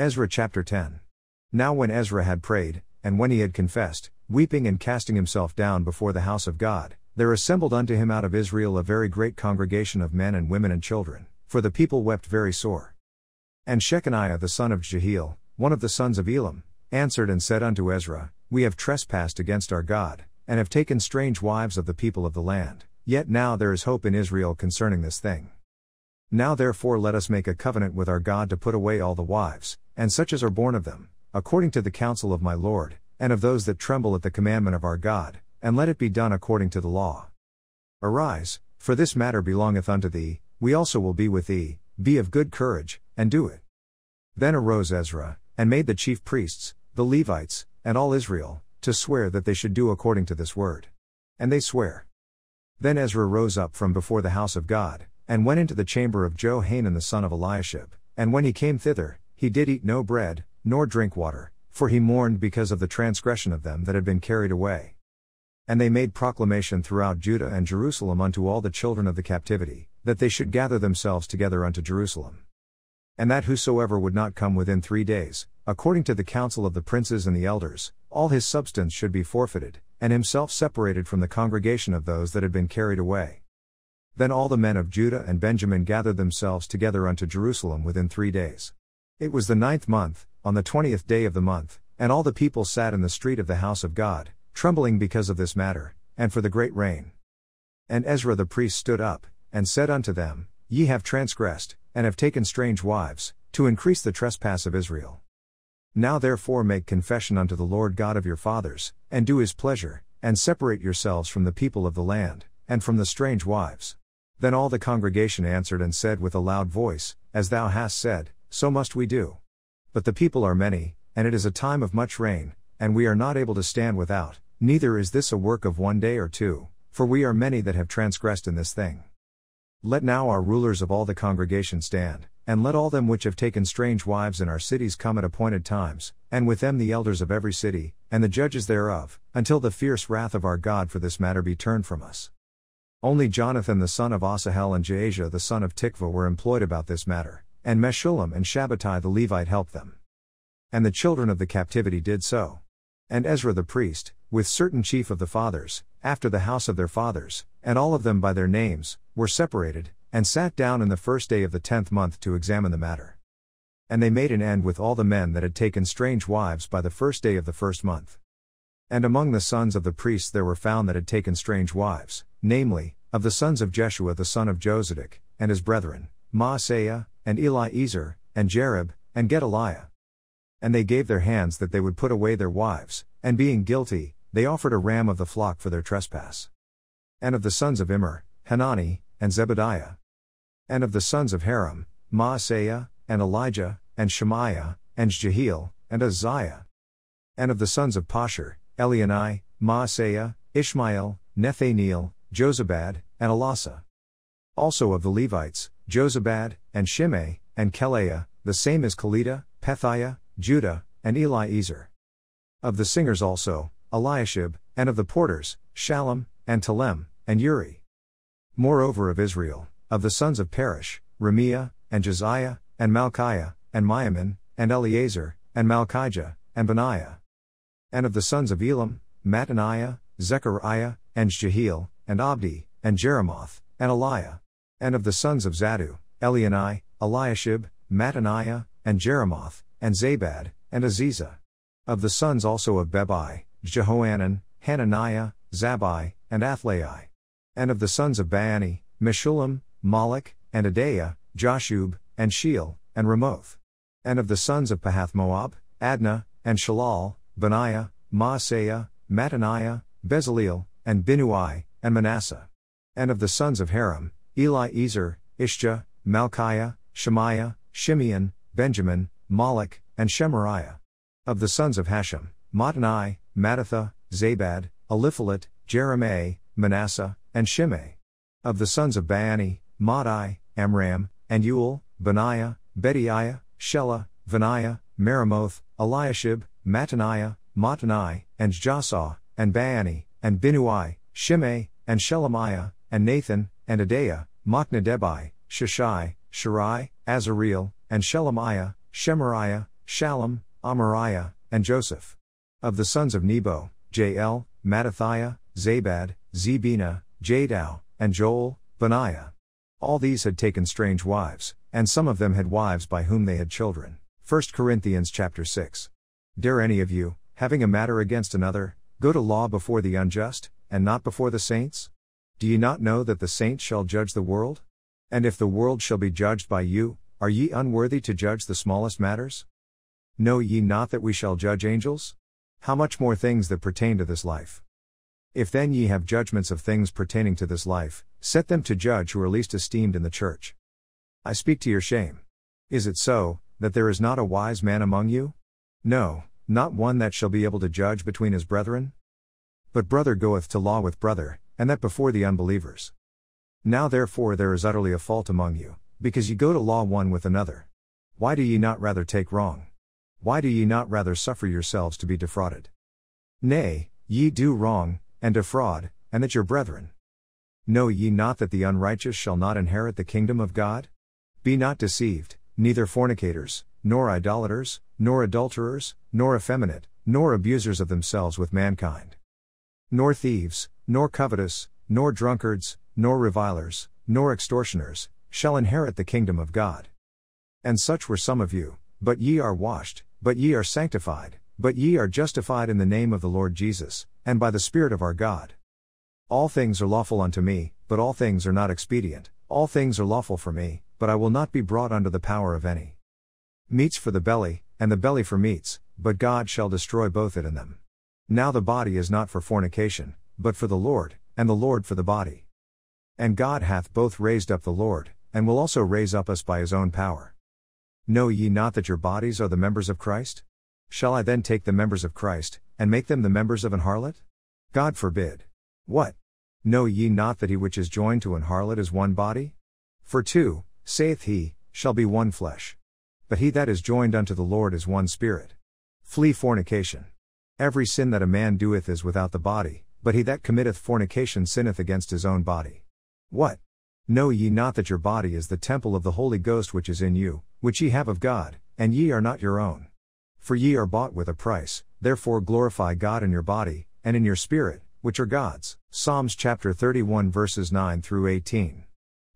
Ezra chapter 10. Now, when Ezra had prayed, and when he had confessed, weeping and casting himself down before the house of God, there assembled unto him out of Israel a very great congregation of men and women and children, for the people wept very sore. And Shechaniah the son of Jehiel, one of the sons of Elam, answered and said unto Ezra, We have trespassed against our God, and have taken strange wives of the people of the land, yet now there is hope in Israel concerning this thing. Now therefore let us make a covenant with our God to put away all the wives, and such as are born of them, according to the counsel of my Lord, and of those that tremble at the commandment of our God, and let it be done according to the law. Arise, for this matter belongeth unto thee, we also will be with thee, be of good courage, and do it. Then arose Ezra, and made the chief priests, the Levites, and all Israel, to swear that they should do according to this word. And they swear. Then Ezra rose up from before the house of God, and went into the chamber of Johanan the son of Eliashib, and when he came thither, he did eat no bread, nor drink water, for he mourned because of the transgression of them that had been carried away. And they made proclamation throughout Judah and Jerusalem unto all the children of the captivity, that they should gather themselves together unto Jerusalem. And that whosoever would not come within three days, according to the counsel of the princes and the elders, all his substance should be forfeited, and himself separated from the congregation of those that had been carried away. Then all the men of Judah and Benjamin gathered themselves together unto Jerusalem within three days. It was the ninth month, on the twentieth day of the month, and all the people sat in the street of the house of God, trembling because of this matter, and for the great rain. And Ezra the priest stood up, and said unto them, Ye have transgressed, and have taken strange wives, to increase the trespass of Israel. Now therefore make confession unto the Lord God of your fathers, and do his pleasure, and separate yourselves from the people of the land, and from the strange wives. Then all the congregation answered and said with a loud voice, As thou hast said, so must we do. But the people are many, and it is a time of much rain, and we are not able to stand without, neither is this a work of one day or two, for we are many that have transgressed in this thing. Let now our rulers of all the congregation stand, and let all them which have taken strange wives in our cities come at appointed times, and with them the elders of every city, and the judges thereof, until the fierce wrath of our God for this matter be turned from us. Only Jonathan the son of Asahel and Jahaziah the son of Tikvah were employed about this matter, and Meshullam and Shabbethai the Levite helped them. And the children of the captivity did so. And Ezra the priest, with certain chief of the fathers, after the house of their fathers, and all of them by their names, were separated, and sat down in the first day of the tenth month to examine the matter. And they made an end with all the men that had taken strange wives by the first day of the first month. And among the sons of the priests there were found that had taken strange wives, namely, of the sons of Jeshua the son of Jozadak, and his brethren, Maaseiah, and Eliezer, and Jarib, and Gedaliah. And they gave their hands that they would put away their wives, and being guilty, they offered a ram of the flock for their trespass. And of the sons of Immer, Hanani, and Zebadiah. And of the sons of Harim, Maaseiah, and Elijah, and Shemaiah, and Jehiel, and Uzziah. And of the sons of Pashur, Elioenai, Maaseiah, Ishmael, Nethaneel, Jozabad, and Elasah. Also of the Levites, Jozabad, and Shimei, and Kelaiah, the same as Kelita, Pethahiah, Judah, and Eliezer. Of the singers also, Eliashib, and of the porters, Shallum, and Telem, and Uri. Moreover of Israel, of the sons of Parosh, Ramiah, and Jeziah, and Malchiah, and Miamin, and Eleazar, and Malchijah, and Benaiah. And of the sons of Elam, Mattaniah, Zechariah, and Jehiel, and Abdi, and Jeremoth, and Eliah. And of the sons of Zattu, Elioenai, Eliashib, Mattaniah, and Jeremoth, and Zabad, and Aziza. Of the sons also of Bebai, Jehohanan, Hananiah, Zabbai, and Athlai. And of the sons of Bani, Meshullam, Malluch, and Adaiah, Jashub, and Sheal, and Ramoth. And of the sons of Pahath Moab, Adna, and Chelal, Benaiah, Maaseiah, Mattaniah, Bezaleel, and Binnui, and Manasseh. And of the sons of Harim, Eliezer, Ishijah, Malchiah, Shemaiah, Shimeon, Benjamin, Malluch, and Shemariah. Of the sons of Hashum, Mattenai, Mattathah, Zabad, Eliphelet, Jeremiah, Manasseh, and Shimei. Of the sons of Bani, Maadai, Amram, and Uel, Benaiah, Bedeiah, Shelah, Vaniah, Meremoth, Eliashib, Mattaniah, Mattenai, and Jaasau, and Bani, and Binnui, Shimei, and Shelemiah, and Nathan, and Adaiah, Machnadebai, Shashai, Sharai, Azareel, and Shelemiah, Shemariah, Shallum, Amariah, and Joseph. Of the sons of Nebo, Jeiel, Mattithiah, Zabad, Zebina, Jadau, and Joel, Benaiah. All these had taken strange wives, and some of them had wives by whom they had children. 1 Corinthians chapter 6. Dare any of you, having a matter against another, go to law before the unjust, and not before the saints? Do ye not know that the saints shall judge the world? And if the world shall be judged by you, are ye unworthy to judge the smallest matters? Know ye not that we shall judge angels? How much more things that pertain to this life? If then ye have judgments of things pertaining to this life, set them to judge who are least esteemed in the church. I speak to your shame. Is it so, that there is not a wise man among you? No, not one that shall be able to judge between his brethren? But brother goeth to law with brother, and that before the unbelievers. Now therefore there is utterly a fault among you, because ye go to law one with another. Why do ye not rather take wrong? Why do ye not rather suffer yourselves to be defrauded? Nay, ye do wrong, and defraud, and that your brethren. Know ye not that the unrighteous shall not inherit the kingdom of God? Be not deceived, neither fornicators, nor idolaters, nor adulterers, nor effeminate, nor abusers of themselves with mankind. Nor thieves, nor covetous, nor drunkards, nor revilers, nor extortioners, shall inherit the kingdom of God. And such were some of you, but ye are washed, but ye are sanctified, but ye are justified in the name of the Lord Jesus, and by the Spirit of our God. All things are lawful unto me, but all things are not expedient, all things are lawful for me, but I will not be brought under the power of any. Meats for the belly, and the belly for meats, but God shall destroy both it and them. Now the body is not for fornication, but for the Lord, and the Lord for the body. And God hath both raised up the Lord, and will also raise up us by his own power. Know ye not that your bodies are the members of Christ? Shall I then take the members of Christ, and make them the members of an harlot? God forbid. What? Know ye not that he which is joined to an harlot is one body? For two, saith he, shall be one flesh. But he that is joined unto the Lord is one spirit. Flee fornication. Every sin that a man doeth is without the body, but he that committeth fornication sinneth against his own body. What? Know ye not that your body is the temple of the Holy Ghost which is in you, which ye have of God, and ye are not your own? For ye are bought with a price, therefore glorify God in your body, and in your spirit, which are God's. Psalms chapter 31 verses 9 through 18.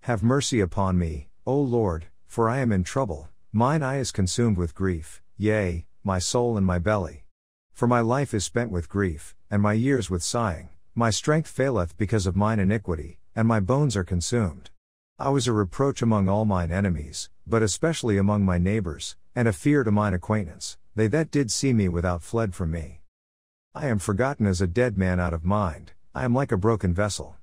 Have mercy upon me, O Lord, for I am in trouble, mine eye is consumed with grief, yea, my soul and my belly. For my life is spent with grief, and my years with sighing, my strength faileth because of mine iniquity, and my bones are consumed. I was a reproach among all mine enemies, but especially among my neighbors, and a fear to mine acquaintance they that did see me without fled from me. I am forgotten as a dead man out of mind, I am like a broken vessel.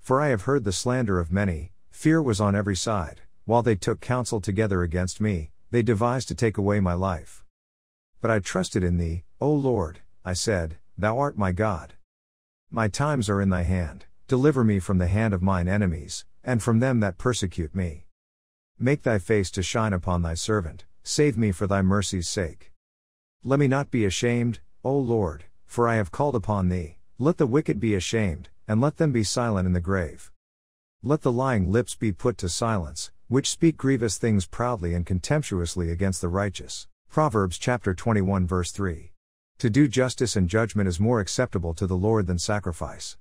For I have heard the slander of many, fear was on every side, while they took counsel together against me, they devised to take away my life. But I trusted in thee, O Lord, I said, Thou art my God. My times are in thy hand, deliver me from the hand of mine enemies, and from them that persecute me. Make thy face to shine upon thy servant, Save me for thy mercy's sake. Let me not be ashamed, O Lord, for I have called upon thee. Let the wicked be ashamed, and let them be silent in the grave. Let the lying lips be put to silence, which speak grievous things proudly and contemptuously against the righteous. Proverbs chapter 21 verse 3. To do justice and judgment is more acceptable to the Lord than sacrifice.